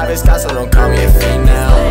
Chávez Castro, don't call me a female.